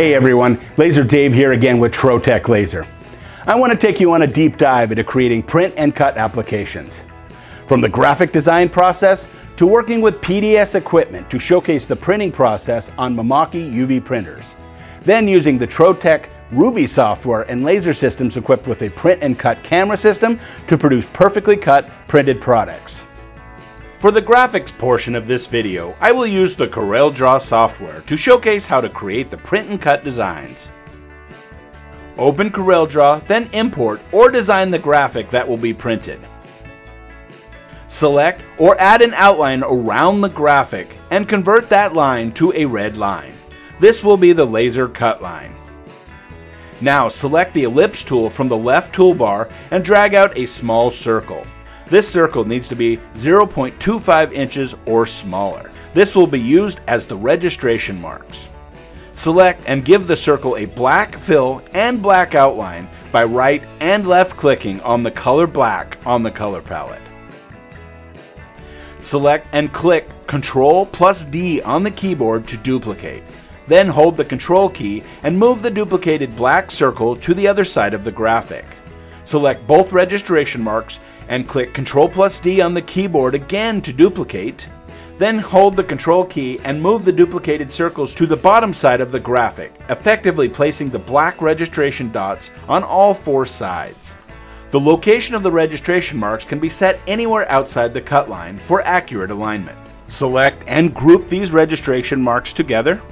Hey everyone, Laser Dave here again with Trotec Laser. I want to take you on a deep dive into creating print and cut applications. From the graphic design process to working with PDS equipment to showcase the printing process on Mimaki UV printers. Then using the Trotec Ruby software and laser systems equipped with a print and cut camera system to produce perfectly cut printed products. For the graphics portion of this video, I will use the CorelDRAW software to showcase how to create the print and cut designs. Open CorelDRAW, then import or design the graphic that will be printed. Select or add an outline around the graphic and convert that line to a red line. This will be the laser cut line. Now select the ellipse tool from the left toolbar and drag out a small circle. This circle needs to be 0.25 inches or smaller. This will be used as the registration marks. Select and give the circle a black fill and black outline by right and left clicking on the color black on the color palette. Select and click Ctrl plus D on the keyboard to duplicate. Then hold the Control key and move the duplicated black circle to the other side of the graphic. Select both registration marks and click Ctrl plus D on the keyboard again to duplicate. Then hold the Control key and move the duplicated circles to the bottom side of the graphic, effectively placing the black registration dots on all four sides. The location of the registration marks can be set anywhere outside the cut line for accurate alignment. Select and group these registration marks together.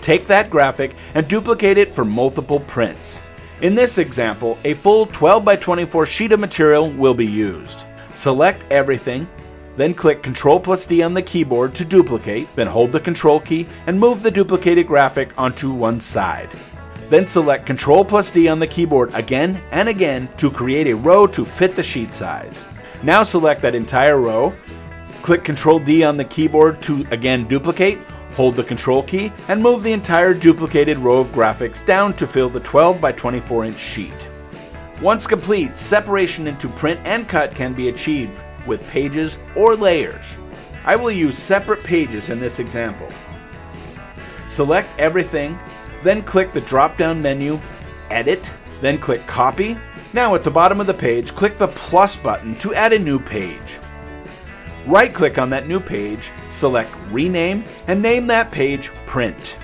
Take that graphic and duplicate it for multiple prints. In this example, a full 12 by 24 sheet of material will be used. Select everything, then click Ctrl plus D on the keyboard to duplicate, then hold the Control key and move the duplicated graphic onto one side. Then select Ctrl plus D on the keyboard again and again to create a row to fit the sheet size. Now select that entire row, click Ctrl D on the keyboard to again duplicate, Hold the control key and move the entire duplicated row of graphics down to fill the 12 by 24 inch sheet. Once complete, separation into print and cut can be achieved with pages or layers. I will use separate pages in this example. Select everything, then click the drop down menu, Edit, then click Copy. Now at the bottom of the page, click the plus button to add a new page. Right click on that new page, select Rename, and name that page Print.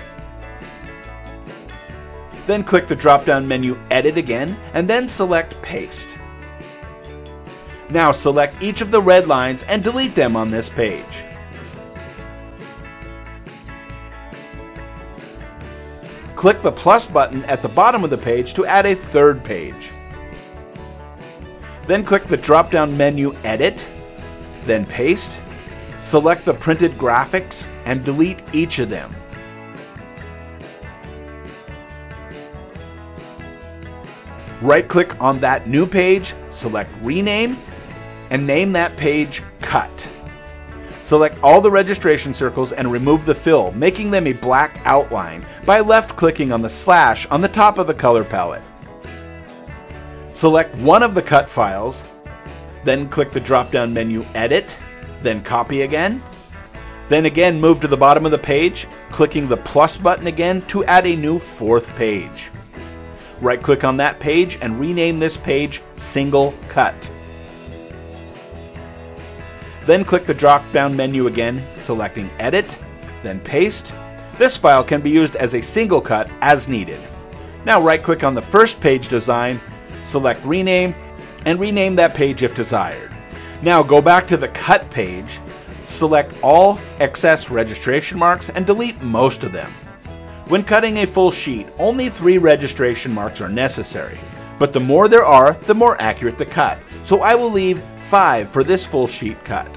Then click the drop down menu Edit again, and then select Paste. Now select each of the red lines and delete them on this page. Click the plus button at the bottom of the page to add a third page. Then click the drop down menu Edit, then paste, select the printed graphics, and delete each of them. Right click on that new page, select Rename, and name that page Cut. Select all the registration circles and remove the fill, making them a black outline by left clicking on the slash on the top of the color palette. Select one of the cut files then click the drop down menu Edit, then Copy again. Then again move to the bottom of the page, clicking the plus button again to add a new fourth page. Right click on that page and rename this page Single Cut. Then click the drop down menu again, selecting Edit, then Paste. This file can be used as a single cut as needed. Now right click on the first page design, select Rename, and rename that page if desired. Now go back to the cut page, select all excess registration marks and delete most of them. When cutting a full sheet, only three registration marks are necessary, but the more there are, the more accurate the cut, so I will leave five for this full sheet cut.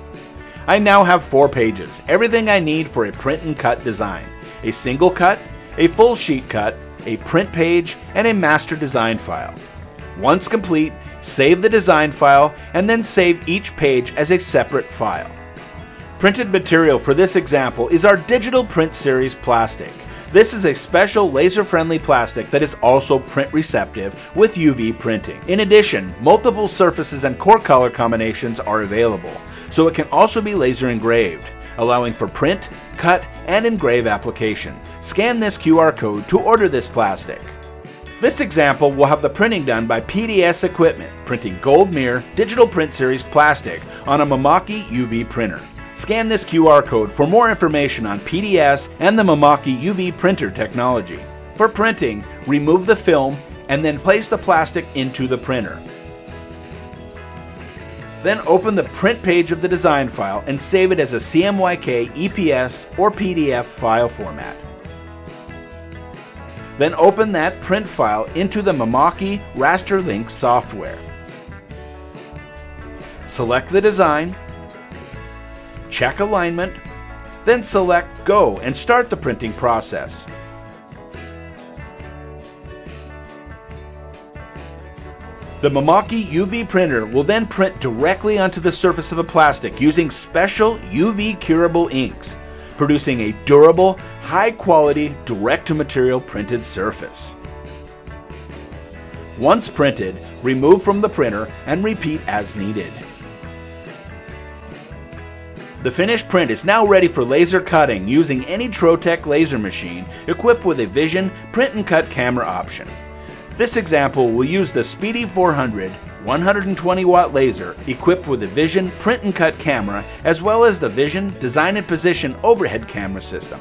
I now have four pages, everything I need for a print and cut design. A single cut, a full sheet cut, a print page, and a master design file. Once complete, save the design file, and then save each page as a separate file. Printed material for this example is our Digital Print Series plastic. This is a special laser-friendly plastic that is also print receptive with UV printing. In addition, multiple surfaces and core color combinations are available, so it can also be laser engraved. allowing for print, cut, and engrave application. Scan this QR code to order this plastic. This example will have the printing done by PDS Equipment, printing Gold Mirror Digital Print Series plastic on a Mimaki UV printer. Scan this QR code for more information on PDS and the Mimaki UV printer technology. For printing, remove the film and then place the plastic into the printer. Then open the print page of the design file and save it as a CMYK, EPS, or PDF file format. Then open that print file into the Mimaki RasterLink software. Select the design, check alignment, then select Go and start the printing process. The Mimaki UV printer will then print directly onto the surface of the plastic using special UV curable inks producing a durable, high quality, direct to material printed surface. Once printed, remove from the printer and repeat as needed. The finished print is now ready for laser cutting using any Trotec laser machine equipped with a Vision print and cut camera option. This example will use the Speedy 400 120 watt laser equipped with a Vision print and cut camera as well as the Vision design and position overhead camera system.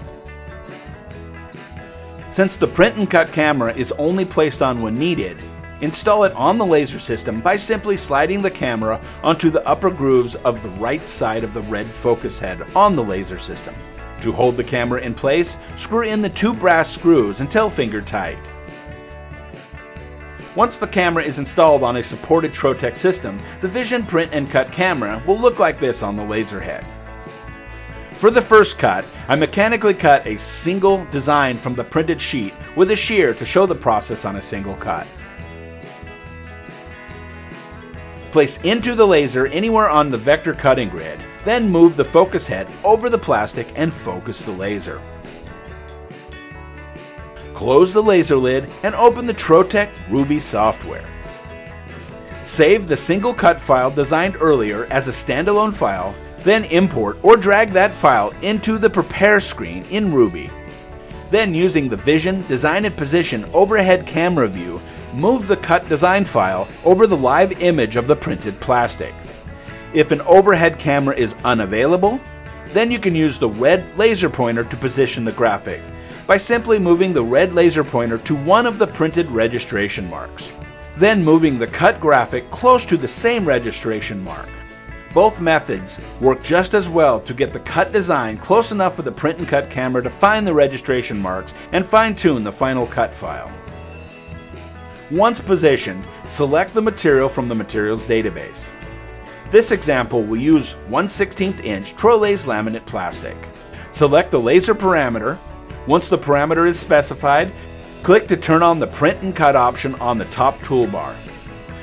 Since the print and cut camera is only placed on when needed, install it on the laser system by simply sliding the camera onto the upper grooves of the right side of the red focus head on the laser system. To hold the camera in place, screw in the two brass screws until finger tight. Once the camera is installed on a supported Trotec system, the Vision print and cut camera will look like this on the laser head. For the first cut, I mechanically cut a single design from the printed sheet with a shear to show the process on a single cut. Place into the laser anywhere on the vector cutting grid, then move the focus head over the plastic and focus the laser. Close the laser lid and open the Trotec Ruby software. Save the single cut file designed earlier as a standalone file, then import or drag that file into the Prepare screen in Ruby. Then using the Vision Design and Position overhead camera view, move the cut design file over the live image of the printed plastic. If an overhead camera is unavailable, then you can use the red laser pointer to position the graphic by simply moving the red laser pointer to one of the printed registration marks. Then moving the cut graphic close to the same registration mark. Both methods work just as well to get the cut design close enough for the print and cut camera to find the registration marks and fine tune the final cut file. Once positioned, select the material from the materials database. This example will use 1 16th inch Trolase laminate plastic. Select the laser parameter once the parameter is specified, click to turn on the print and cut option on the top toolbar.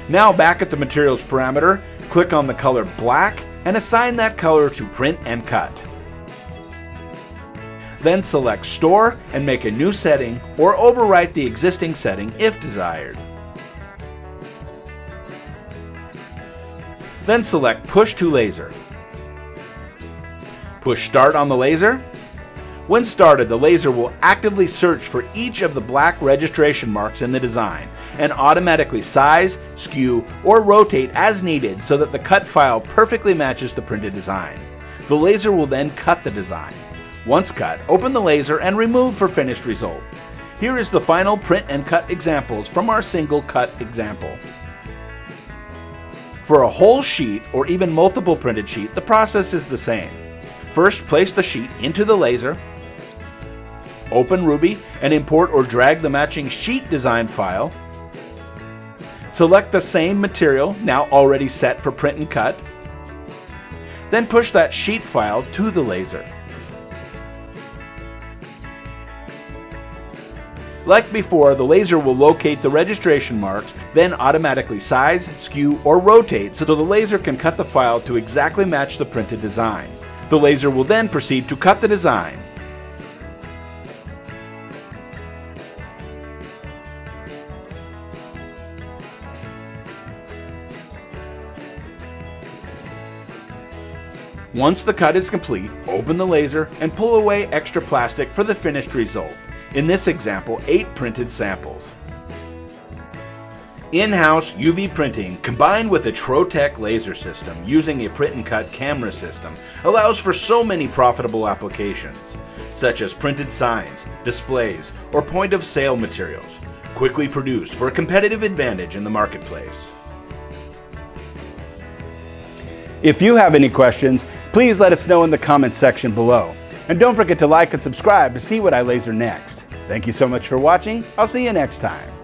Now back at the materials parameter, click on the color black and assign that color to print and cut. Then select store and make a new setting or overwrite the existing setting if desired. Then select push to laser. Push start on the laser when started, the laser will actively search for each of the black registration marks in the design and automatically size, skew, or rotate as needed so that the cut file perfectly matches the printed design. The laser will then cut the design. Once cut, open the laser and remove for finished result. Here is the final print and cut examples from our single cut example. For a whole sheet or even multiple printed sheet, the process is the same. First, place the sheet into the laser, Open Ruby and import or drag the matching sheet design file. Select the same material, now already set for print and cut. Then push that sheet file to the laser. Like before, the laser will locate the registration marks, then automatically size, skew, or rotate so the laser can cut the file to exactly match the printed design. The laser will then proceed to cut the design. Once the cut is complete, open the laser and pull away extra plastic for the finished result. In this example, 8 printed samples. In-house UV printing combined with a Trotec laser system using a print and cut camera system allows for so many profitable applications, such as printed signs, displays, or point of sale materials, quickly produced for a competitive advantage in the marketplace. If you have any questions, please let us know in the comments section below. And don't forget to like and subscribe to see what I laser next. Thank you so much for watching. I'll see you next time.